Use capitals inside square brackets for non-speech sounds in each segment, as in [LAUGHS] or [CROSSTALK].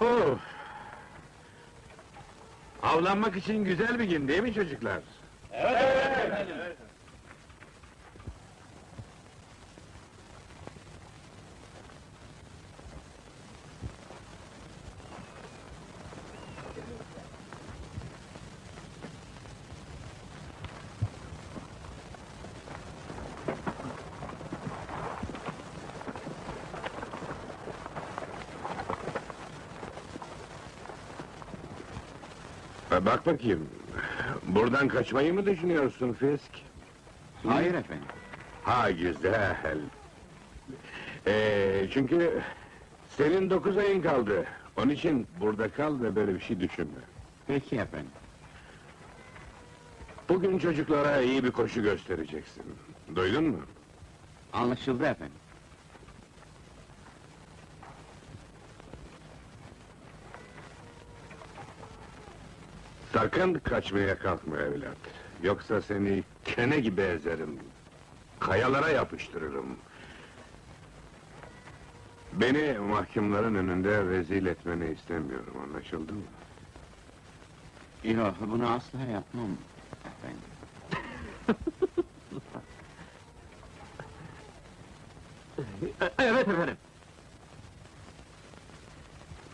Oh! Avlanmak için güzel bir gün değil mi çocuklar? Ha, Bak bakayım. Buradan kaçmayı mı düşünüyorsun Fisk? Hayır efendim. Ha güzel. Ee, çünkü senin dokuz ayın kaldı. Onun için burada kal ve böyle bir şey düşünme. Peki efendim. Bugün çocuklara iyi bir koşu göstereceksin. Duydun mu? Anlaşıldı efendim. Sakın kaçmaya kalkma evlat. Yoksa seni kene gibi ezerim. Kayalara yapıştırırım. Beni mahkumların önünde rezil etmeni istemiyorum, anlaşıldı mı? Yok, bunu asla yapmam efendim. [LAUGHS] Evet efendim.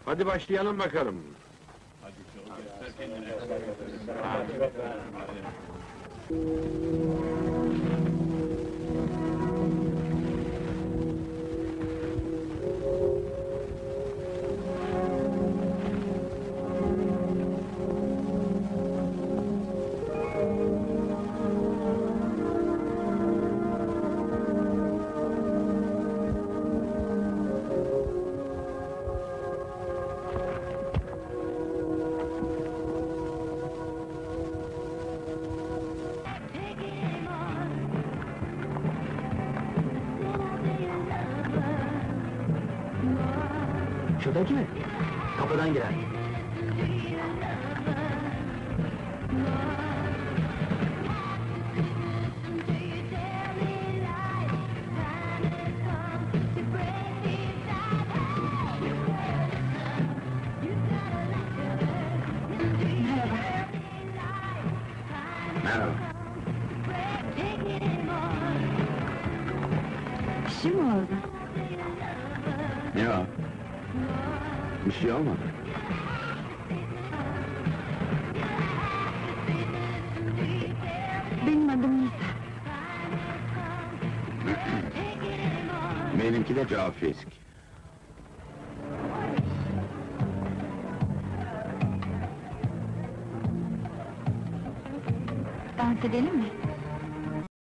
Hadi başlayalım bakalım. Thank you. Şuradaki mi? Kapıdan girer. Merhaba. Bir şey mi oldu? Yok. Bir şey olmadı. Benim adım Nisa. Benimki de Joe Fisk. Dans edelim mi?